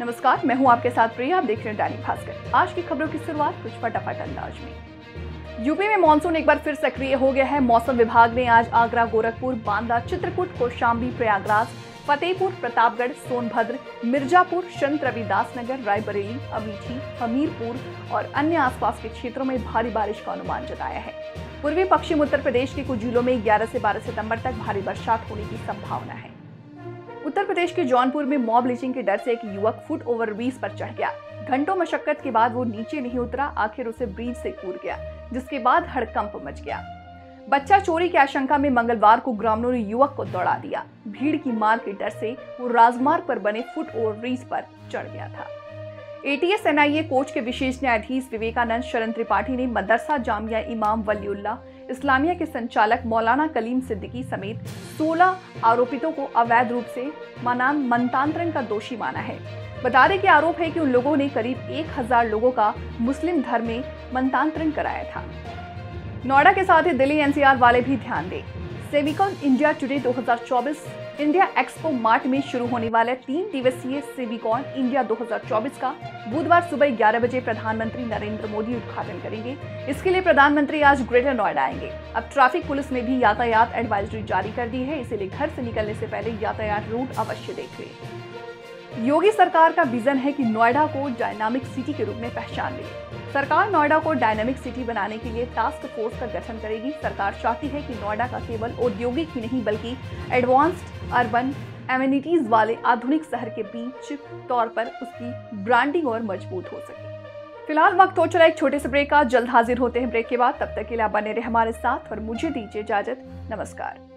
नमस्कार, मैं हूँ आपके साथ प्रिया, आप देख रहे हैं दैनिक भास्कर। आज की खबरों की शुरुआत कुछ फटाफट अंदाज में। यूपी में मानसून एक बार फिर सक्रिय हो गया है। मौसम विभाग ने आज आगरा, गोरखपुर, बांदा, चित्रकूट, कौशाम्बी, प्रयागराज, फतेहपुर, प्रतापगढ़, सोनभद्र, मिर्जापुर, संत रविदास नगर, रायबरेली, अमेठी, हमीरपुर और अन्य आसपास के क्षेत्रों में भारी बारिश का अनुमान जताया है। पूर्वी पश्चिम उत्तर प्रदेश के कुछ जिलों में 11 से 12 सितंबर तक भारी बरसात होने की संभावना है। उत्तर प्रदेश के जौनपुर में मॉब लीचिंग के डर से एक युवक फुट ओवर ब्रिज पर चढ़ गया। घंटों मशक्कत के बाद वो नीचे नहीं उतरा, आखिर उसे ब्रिज से कूद गया, जिसके बाद हड़कंप मच गया। बच्चा चोरी की आशंका में मंगलवार को ग्रामीणों ने युवक को दौड़ा दिया। भीड़ की मार के डर से वो राजमार्ग पर बने फुट ओवरब्रिज पर चढ़ गया था। एटीएस एनआईए कोच के विशेष न्यायाधीश विवेकानंद शरण त्रिपाठी ने मदरसा जामिया इमाम वलीउल्ला इस्लामिया के संचालक मौलाना कलीम सिद्दीकी समेत 16 आरोपितों को अवैध रूप से मनान मंतांतरण का दोषी माना है। बता दें कि आरोप है कि उन लोगों ने करीब 1000 लोगों का मुस्लिम धर्म में मंतांतरण कराया था। नोएडा के साथ ही दिल्ली एनसीआर वाले भी ध्यान दें। Semicon India today 2024 India expo mart में शुरू होने वाले तीन दिवसीय सेमिकॉन इंडिया 2024 का। बुधवार सुबह 11 बजे प्रधानमंत्री नरेंद्र मोदी उद्घाटन करेंगे। इसके लिए प्रधानमंत्री आज ग्रेटर नोएडा आएँगे। अब ट्रैफ़िक पुलिस ने भी यातायात एडवाइजरी जारी कर दी है। इसीलिए घर से निकलने से पहले यातायात रूट अवश्य देख। योगी सरकार का विजन है कि नोएडा को डायनामिक सिटी के रूप में पहचान मिले सरकार नोएडा को डायनामिक सिटी बनाने के लिए टास्क फोर्स का गठन करेगी। सरकार चाहती है कि नोएडा का केवल औद्योगिक ही नहीं, बल्कि एडवांस्ड अर्बन एम्यूनिटीज वाले आधुनिक शहर के बीच तौर पर उसकी ब्रांडिंग और मज़बूत हो सके। फ़िलहाल वक्त हो चला एक छोटे से ब्रेक का। जल्द हाजिर होते हैं ब्रेक के बाद। तब तक के लिए बने रहे हमारे साथ और मुझे दीजिए इजाज़त। नमस्कार।